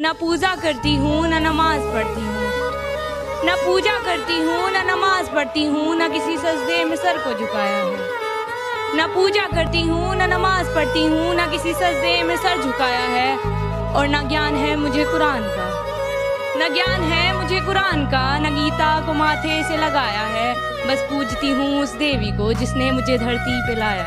ना पूजा करती हूँ, न नमाज़ पढ़ती हूँ। न पूजा करती हूँ, न नमाज़ पढ़ती हूँ, न किसी सजदे में सर को झुकाया है। न पूजा करती हूँ, न नमाज़ पढ़ती हूँ, न किसी सजदे में सर झुकाया है। और न ज्ञान है मुझे कुरान का। न ज्ञान है मुझे कुरान का, न गीता को माथे से लगाया है। बस पूजती हूँ उस देवी को जिसने मुझे धरती पे लाया।